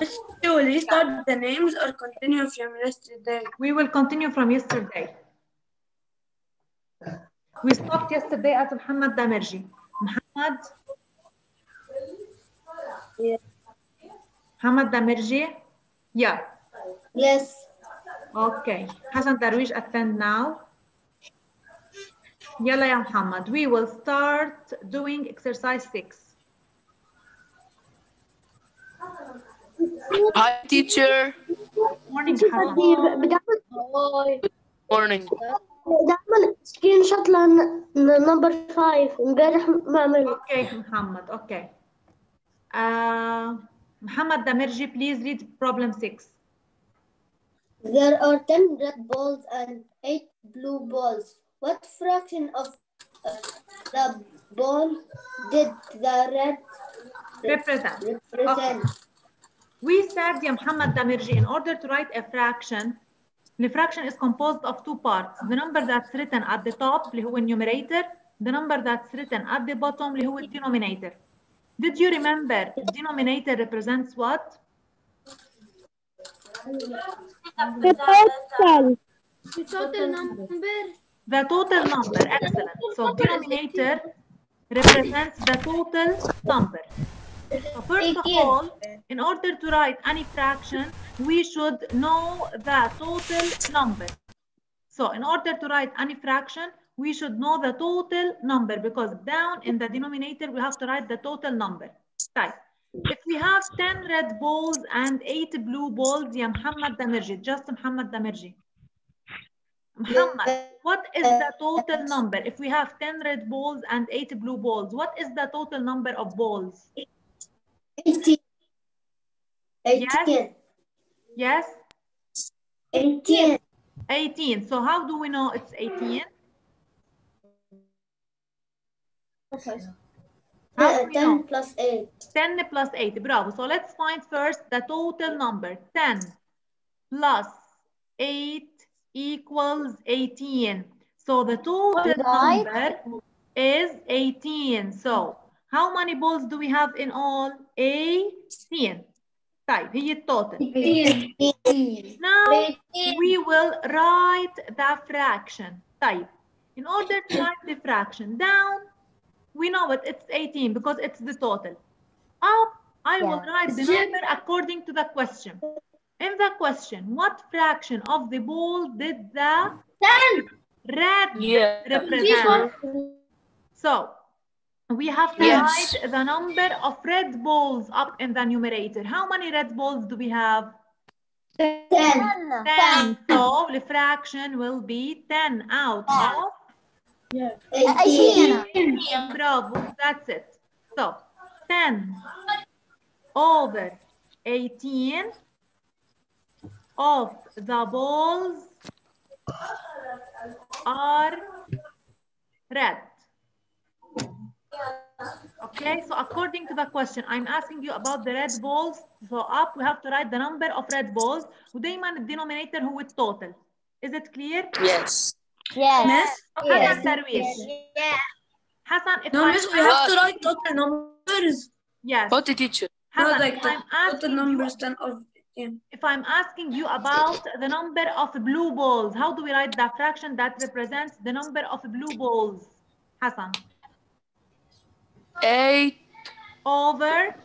Let's do the names or continue from yesterday. We will continue from yesterday. We stopped yesterday at Muhammad Damerji. Muhammad. Muhammad Damerji. Yeah. Yes. Okay. Hasan Darwish attend now. Yalla Muhammad. We will start doing exercise six. Hi, teacher. Morning حسن. Hi. Morning. بعمل سكرين شوت لنمبر 5 امبارح ما عملت Okay, محمد. Okay. Uh, Muhammad Damerji, please read problem 6. There are 10 red balls and 8 blue balls. What fraction of uh, the ball did the red Represent. represent? We said, yeah, Muhammad Damirji, in order to write a fraction, the fraction is composed of two parts. The number that's written at the top, اللي هو numerator, the number that's written at the bottom, اللي هو denominator. Did you remember denominator represents what? The total number. The total number, excellent. So denominator represents the total number. So first of all, in order to write any fraction, we should know the total number. So in order to write any fraction, we should know the total number because down in the denominator, we have to write the total number. Right. If we have 10 red balls and 8 blue balls, yeah, Muhammad Damirji, just Muhammad Damirji. Muhammad, what is the total number? If we have 10 red balls and 8 blue balls, what is the total number of balls? 18. 18. Yes? 18. 18. So how do we know it's 18? How do we 10 know? plus 8. 10 plus 8. Bravo. So let's find first the total number. 10 plus 8 equals 18. So the total number is 18. So how many balls do we have in all? 18. طيب هي التوتال. 18. Now we will write the fraction. طيب in order to write the fraction down, we know it, it's 18 because it's the total. Up, I will write the number according to the question. In the question, what fraction of the ball did the red Yeah. represent? So we have to Yes. write the number of red balls up in the numerator. How many red balls do we have? 10. 10. So the fraction will be 10 out of 18. Bravo, that's it. So 10 over 18 of the balls are red. Okay, so according to the question, I'm asking you about the red balls. So up, we have to write the number of red balls. ودايما الدينومينيتور هو التوتال. Is it clear? Yes. Miss? حسن ترويش. Hassan, if No, I'm miss, we have to ask- write total numbers. Yes. What the teacher? No, Hassan, like if the I'm total asking you, numbers 10 of 10. if I'm asking you about the number of blue balls, how do we write the fraction that represents the number of blue balls? Hassan, 8, over.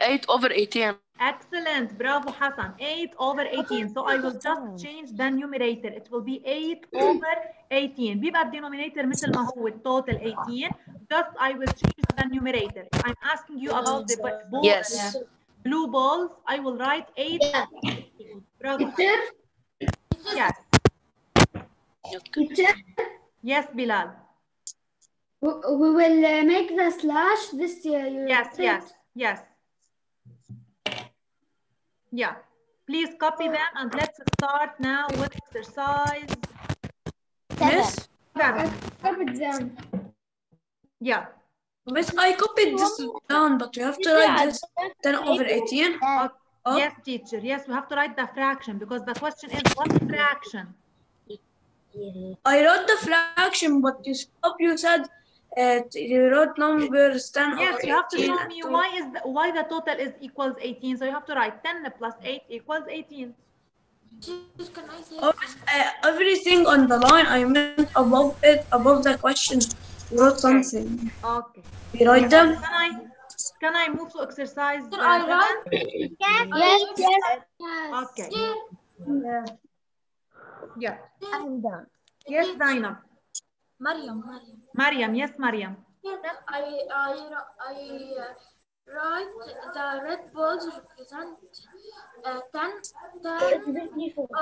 8 over 18. Excellent, bravo Hassan. 8 over 18. So I will just change the numerator. It will be 8 over 18. بيبقى الدينومينيتور مثل ما هو التوتال 18. Just I will change the numerator. If I'm asking you about the b- ball, Yes. uh, blue balls. I will write 8 over 18. Bravo. Yes. Yes, Bilal. We will uh, make the slash this year. you Yes, said. yes, yes. Yeah. Please copy them and let's start now with exercise Miss? seven. Copied them. Yeah. Miss, I copied this down, but we have to write this 10 over 18. Uh, Oh. Yes, teacher. Yes, we have to write the fraction because the question is what fraction? I wrote the fraction, but you stop. You said uh, you wrote numbers 10 Yes, over you have to 18 tell me why is the, why the total is equals 18. So you have to write 10 plus 8 equals 18. Can I say Oh, uh, everything on the line I meant above it, above the question. You wrote something. Okay. You write them? Can I can I move to exercise? Can I seven? write? Yes, yes. Yes. Okay. Yeah. Yeah. I'm done. Yes, Zainab. Mariam, Mariam. Mariam, yes, Mariam. I, I, I uh, write the red balls represent uh, 10, 10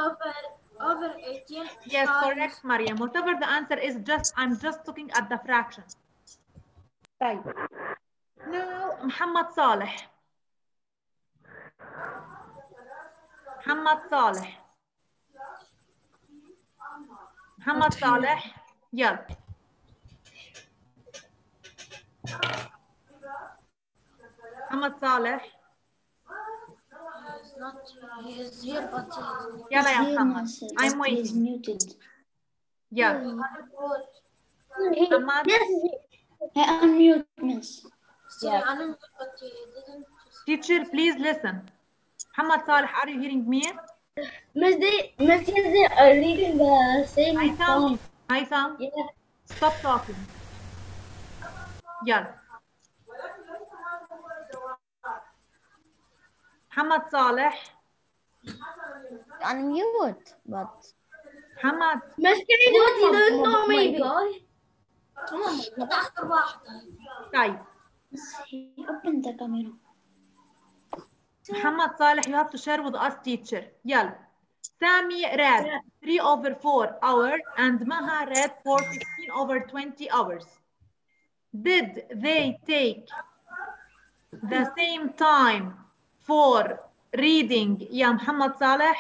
over, over 18 Yes, times- correct, Mariam. Whatever the answer is, just I'm just looking at the fraction. طيب. Now, Muhammad Saleh. Muhammad Saleh. Muhammad Saleh. Yeah. Ahmad Saleh. He is here, but yeah. I'm waiting. Muted. Yeah. Yes, I am muted. Yeah. Teacher, please listen. Muhammad Saleh, are you hearing me? Miss, miss, are reading the same I هيثم Yeah. stop talking يلا محمد صالح unmute, but محمد Miss, can you don't know, واحدة. طيب He opened the camera. محمد صالح you have to share with us teacher يلا Sami read 3 over 4 hours and Maha read for 15 over 20 hours. Did they take the same time for reading, Ya Muhammad Saleh?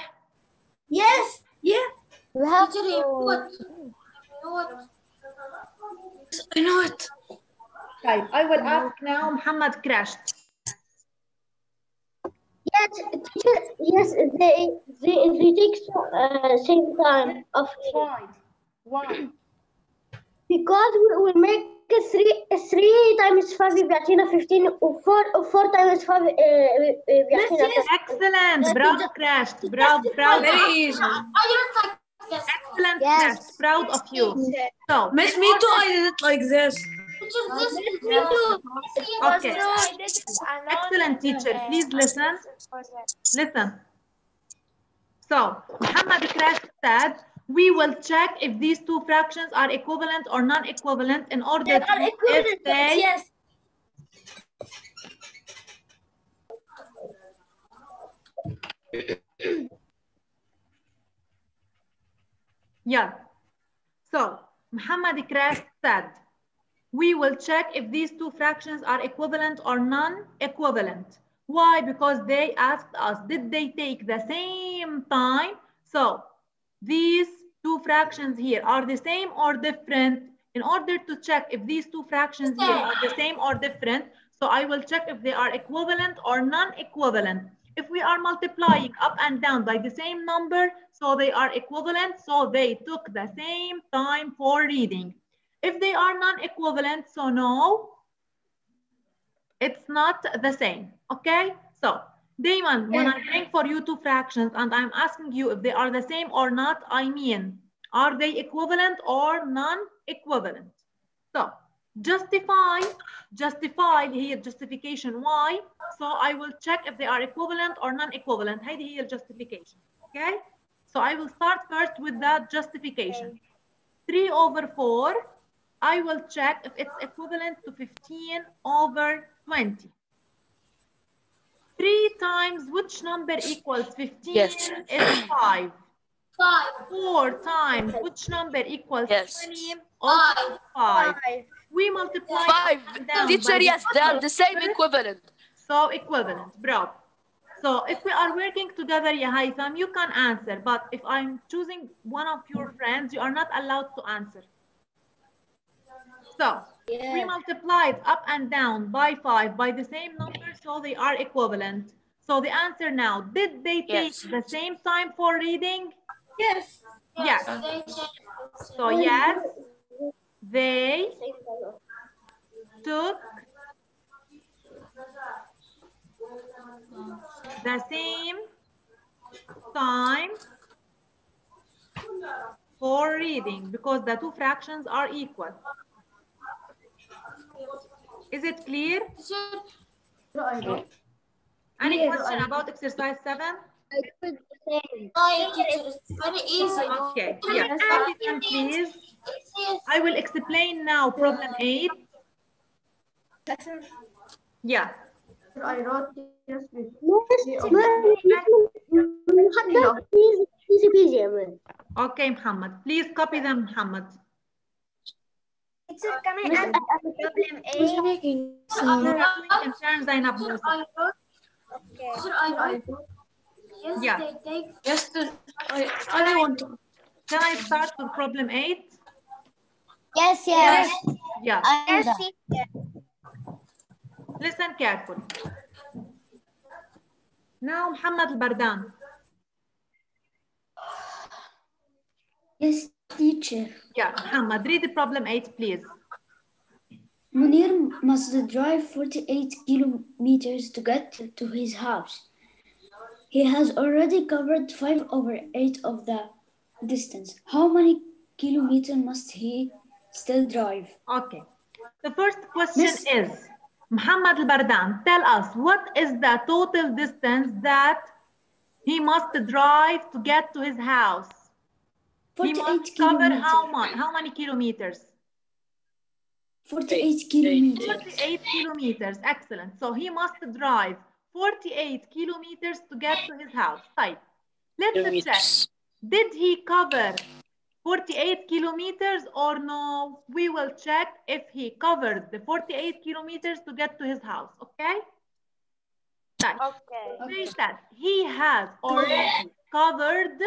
Yes, yeah. We have to... What? What? I know it. Okay, I will ask now Muhammad crashed teacher. Yes, they they they take so, uh, same time of why why because we will make a three a three times five بيعطينا 15 و four و four times five uh, بيعطينا excellent bravo crashed bravo proud Very easy. I didn't like this. excellent Yes. crashed proud of you so Miss, me too, I did it like this. Uh, teacher, this is Me. Okay. Excellent teacher. Please listen. Listen. So, Muhammad Crash said, we will check if these two fractions are equivalent or non-equivalent in order to if they Yes. Yeah. So, Muhammad Crash said, we will check if these two fractions are equivalent or non-equivalent. Why? Because they asked us, did they take the same time? So, these two fractions here are the same or different? In order to check if these two fractions here are the same or different, so I will check if they are equivalent or non-equivalent. If we are multiplying up and down by the same number, so they are equivalent, so they took the same time for reading. If they are non-equivalent, so no, it's not the same, okay? So, Damon, when I bring for you two fractions and I'm asking you if they are the same or not, I mean, are they equivalent or non-equivalent? So, justify, justify here justification why. So I will check if they are equivalent or non-equivalent. هذه هي justification, okay? So I will start first with that justification. 3 over 4, I will check if it's equivalent to 15 over 20. 3 times which number equals 15 Yes. is 5. Five. 4 times which number equals Yes. 20 also 5. We multiply Five. up Teacher, by the yes, they are the same number. equivalent. So equivalent, bravo. So if we are working together, ya Haitham, you can answer. But if I'm choosing one of your friends, you are not allowed to answer. So we multiplied up and down by five by the same number, so they are equivalent. So the answer now, did they take Yes. the same time for reading? Yes. Yes. Take So yes, they took the same time for reading because the two fractions are equal. Is it clear? Any question about exercise 7? Very easy. Okay. Yeah. Please. I will explain now problem 8. Yeah. I wrote this Okay, Muhammad. Please copy them, Muhammad. Teacher, can I ask problem A? Concern Zainab Musa. Yeah. Yes, sir. I, I want to. Can I start with problem 8? Yes, yes. Yeah. Yes, teacher. Listen carefully. Now, Muhammad al-Bardan. Yes, teacher. Yeah, Muhammad, read the problem 8, please. Munir must drive 48 kilometers to get to his house. He has already covered 5 over 8 of the distance. How many kilometers must he still drive? Okay. The first question Miss- is, Muhammad al-Bardan, tell us what is the total distance that he must drive to get to his house? He 48 must cover kilometers. how much? How many kilometers? 48 kilometers. 48 kilometers. Excellent. So he must drive 48 kilometers to get to his house. Right. Let's check. Did he cover 48 kilometers or no? We will check if he covered the 48 kilometers to get to his house. Okay? Right. Okay. Say that he has already covered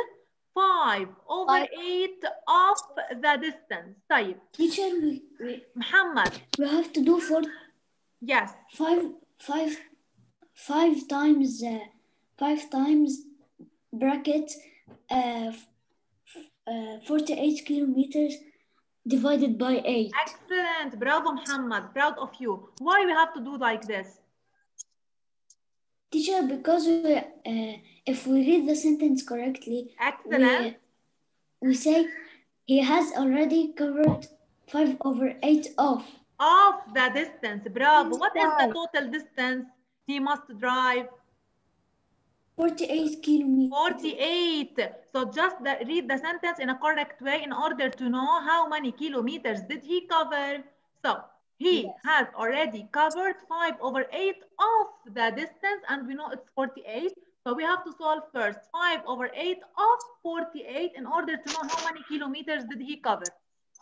5 over 8 of the distance. طيب. Teacher, we, we, Muhammad. we have to do four, Yes. five, five, five times, uh, five times bracket, uh, f- uh, 48 kilometers divided by 8. Excellent. Bravo, Muhammad. Proud of you. Why we have to do like this? Teacher, because we, uh, if we read the sentence correctly, we, we say he has already covered 5 over 8 of. Of the distance. Bravo. What is the total distance he must drive? 48 kilometers. 48. So just the, read the sentence in a correct way in order to know how many kilometers did he cover. So he has already covered 5 over 8 of the distance and we know it's 48. So we have to solve first 5 over 8 of 48 in order to know how many kilometers did he cover.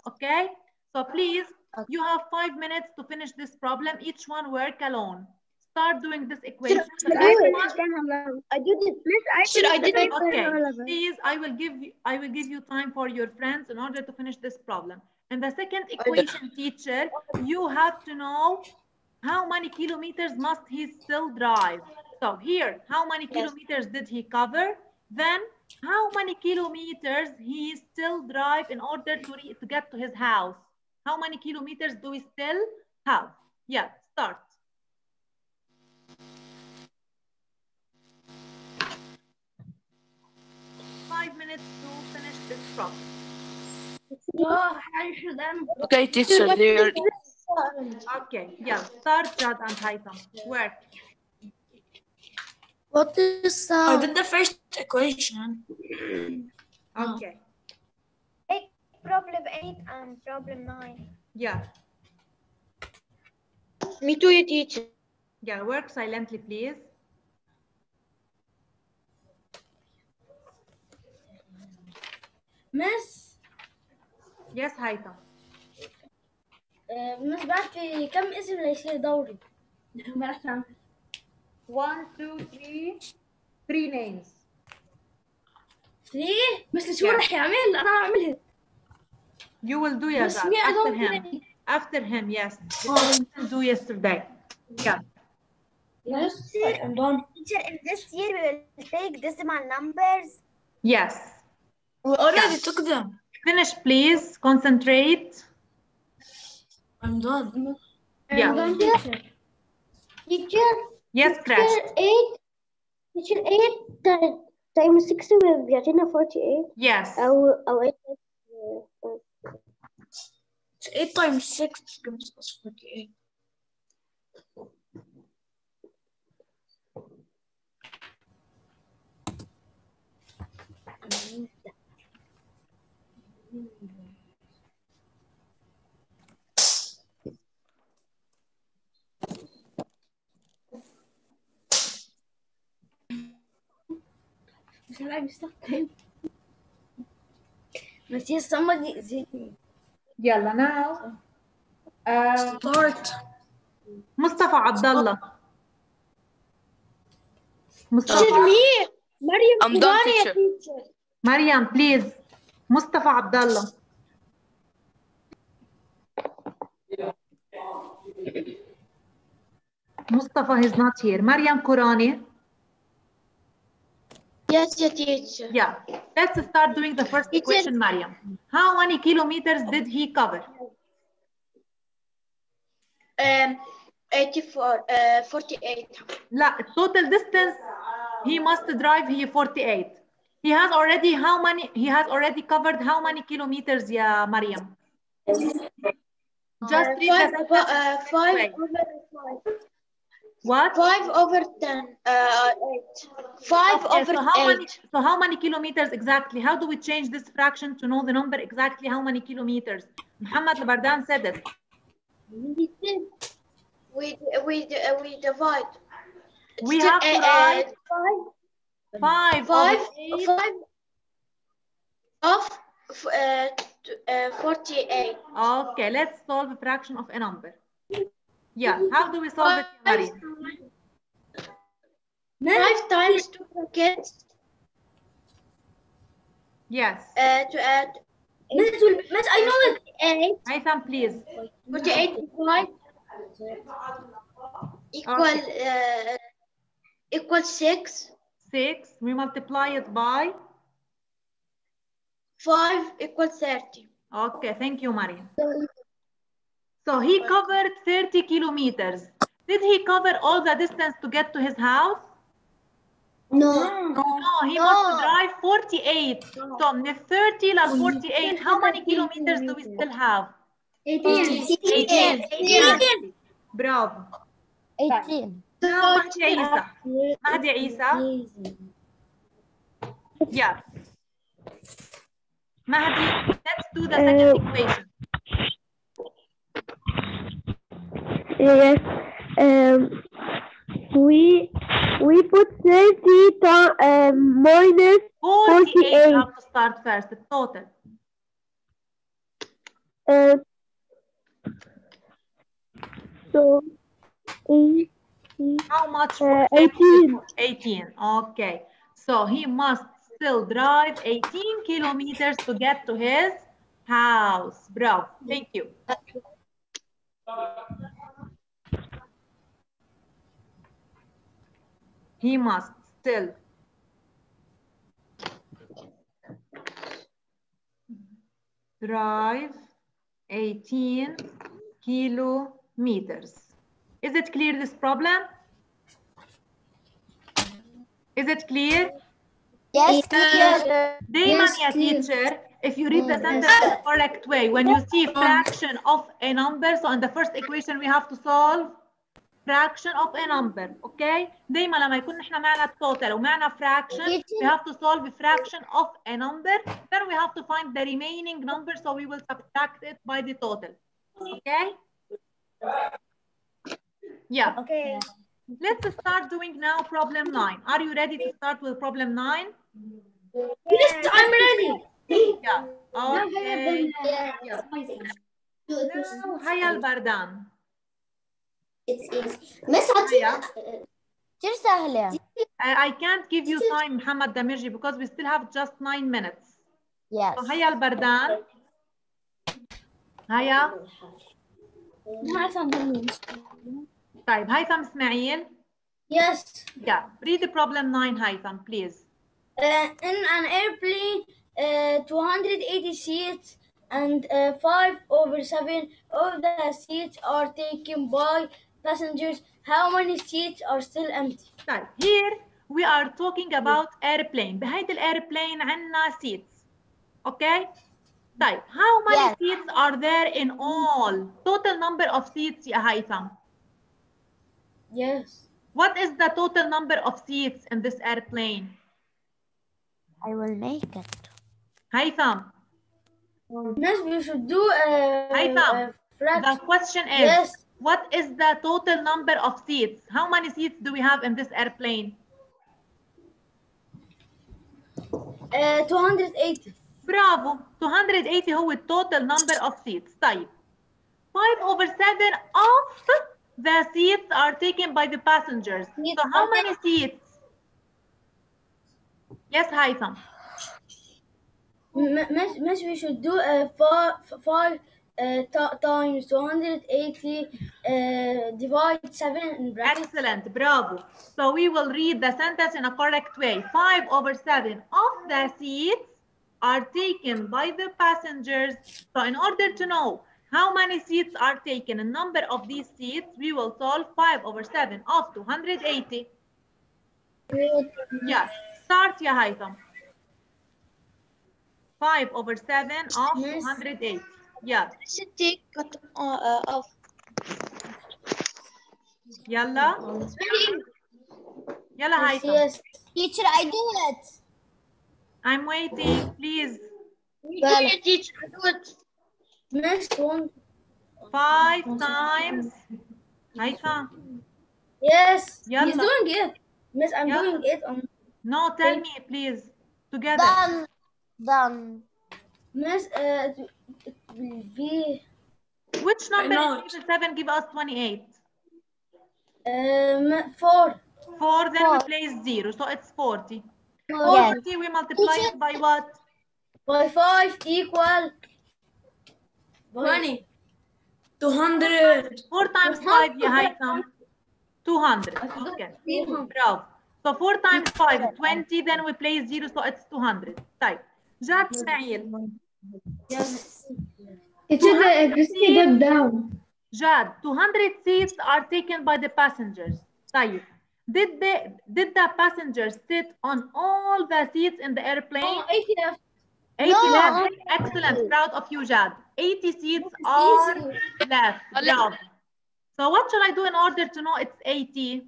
Okay? So please, you have 5 minutes to finish this problem. Each one work alone. Start doing this equation. The next one- I did it miss I Should I did it? Okay, please, I will give you, I will give you time for your friends in order to finish this problem. And the second equation, teacher, you have to know how many kilometers must he still drive. So here, how many kilometers did he cover? Then, how many kilometers he still drive in order to, re- to get to his house? How many kilometers do we still have? Yeah, start. Five minutes to finish this problem. Okay, teacher. Okay, yeah, start Jad and Haitham. Work. What is I uh, did the first equation. Okay, problem 8 and problem 9? yeah, Me too, you teacher. yeah, work silently, please. مس Yes, Haitham. آه، مس بعد في كم اسم اللي يصير دوري ما راح تعمل One, two, three, three names. ليه مس شو Yeah. راح يعمل انا هعملها You will do your بس job مين after أدور him. كده؟ After him, yes. Because we didn't do yesterday. Yeah. Yes, I'm done. Teacher, in this year we will take decimal numbers. Yes. We already took them. Finish, please. Concentrate. I'm done. Yeah. Teacher, Yes, Crash. Eight, teacher, eight times 60 will be in a 48. Yes. I will, I will, uh, so 8 times 6 gives us 48. Mm -hmm. مش هلاقي مستقبل بس yes somebody is يلا now. Uh, Start. مصطفى عبد الله. مصطفى. مريم I'm done, teacher. مريم please. مصطفى عبد الله. Mustafa is not here. Mariam Qurani. Yes, yes, teacher. Yeah. Let's start doing the first equation, Mariam. How many kilometers did he cover? Um, 84, uh, 48. La, total distance he must drive he 48. He has already how many he has already covered how many kilometers, yeah, Mariam? Just read five, uh, five over five. What? Five over ten. Uh, eight. Five Okay, over so how many so how many kilometers exactly? How do we change this fraction to know the number exactly how many kilometers? Muhammad al-Bardan said it. We we uh, we divide. We Still, have to uh, uh, five, five, five, of uh, uh, forty-eight. Okay, let's solve a fraction of a number. Yeah, how do we solve it, Mariam? Five times two brackets Yes. uh, to add Miss, will- Miss, I know it. eight. Haytham, please. Forty-eight divide equal uh, equal six. Six, we multiply it by. Five equal thirty. Okay, thank you, Mariam. So he covered 30 kilometers. Did he cover all the distance to get to his house? No. No, he must drive 48. So من ال 30 لل 48, how many kilometers do we still have? 18. Bravo. 18 Now, Mahdi Isa. Mahdi Isa. Yeah. Mahdi, let's do the second equation. Yes. Um, we we put 30 to, um, minus 48 48. have to start first, the total. uh, so eight, How much? Uh, for 18. 18. Okay. So he must still drive 18 kilometers to get to his house. Bravo. Thank you. he must still drive 18 kilometers. Is it clear this problem? Is it clear? Yes, teacher. Yes, teacher. If you read the sentence the correct way, when you see fraction of a number, so in the first equation we have to solve fraction of a number, okay? دايما لما يكون نحن معنا total ومعنا fraction, we have to solve a fraction of a number, then we have to find the remaining number, so we will subtract it by the total, okay? Yeah. Okay. Let's start doing now problem 9. Are you ready to start with problem 9? Yes, I'm ready. Yeah. Okay. Now, هيا البردان. It's easy. Miss هيا. كثير سهلة I I can't give you time محمد دمرجي because we still have just 9 minutes. yes So هيا البردان. هيا. ما أفهم. طيب هيثم اسماعيل. Yes. Yeah. Read the problem 9 هيثم please. Uh, in an airplane, uh, 280 seats and uh, 5 over 7 of the seats are taken by passengers. How many seats are still empty? طيب here we are talking about airplane بهيدي الايربلين عندنا seats okay طيب how many Yes. seats are there in all total number of seats يا هيثم Yes. what is the total number of seats in this airplane I will make it. هيثم Miss, we should do a, Haytham, a the fraction. question is Yes. what is the total number of seats how many seats do we have in this airplane Uh, 280. برافو 280 هو التوتال number of seats طيب 5 over 7 of the seats are taken by the passengers so how many seats yes هيثم M- Miss, miss, we should do a five, five uh, ti- uh, times 280 uh, divided 7 in brackets. Excellent, bravo. So we will read the sentence in a correct way. 5 over 7 of the seats are taken by the passengers. So in order to know how many seats are taken, a number of these seats, we will solve 5 over 7 of 280. Yeah, start Ya 5 over 7 of 280. يلا ستي قطع اوف يلا يلا هاي yes. teacher I do it. I'm waiting please. Well, teacher do it. next one. Five times. Haifa yes. يلا he's doing it. Miss I'm يلا. doing it on no tell me please. Together. Done. Done. Miss uh, which number is 7 give us 28? Um, 4. 4, then four. we place 0, so it's 40. 40 yes. we multiply it by what? By 5 equal 20. 200. 4 times 5, Yahaikam. 200. Okay. 200. Bravo. So 4 times 5, 20, then we place 0, so it's 200. Type. Yes. Teacher, the down. Jad, 200 seats are taken by the passengers. Tayyip. Did the did the passengers sit on all the seats in the airplane? Oh, 80 left. 80 no, left. Excellent. Proud of you, Jad. 80 seats are easy. left. Love. So what should I do in order to know it's 80?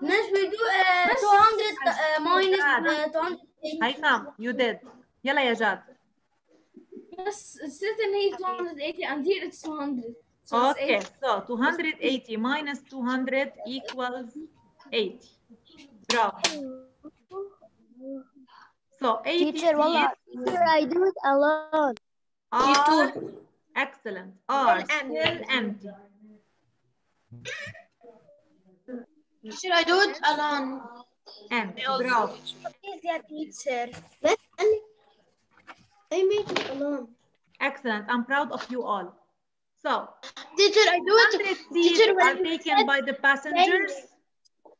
Next we do uh, 200 uh, minus uh, 200. Hi, come. You did. Yalla ya Jad. Yes, it's written here 280 and here it's 200. So it's Okay, 80. so 280 minus 200 equals 80. Bravo. So 80 Teacher, wallah, teacher, I do it alone. are excellent. Are still empty. Should I do it alone? Empty. Bravo. Please, yeah, teacher. But I made it alone. Excellent. I'm proud of you all. So Teacher, I do 100 seats Teacher, when are you taken by the passengers.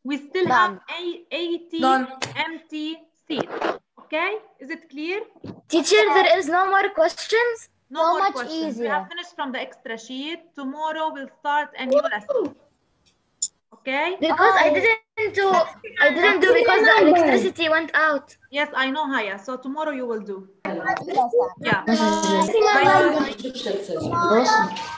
We still have a 80 Done. empty seats. Okay? Is it clear? Teacher, there is no more questions? No So more much questions. We have finished from the extra sheet. Tomorrow we'll start a new lesson. Okay? Because I didn't do, I didn't do because the electricity went out. Yes, I know, Haya. So tomorrow you will do. Yes, Yeah. Bye. Bye bye.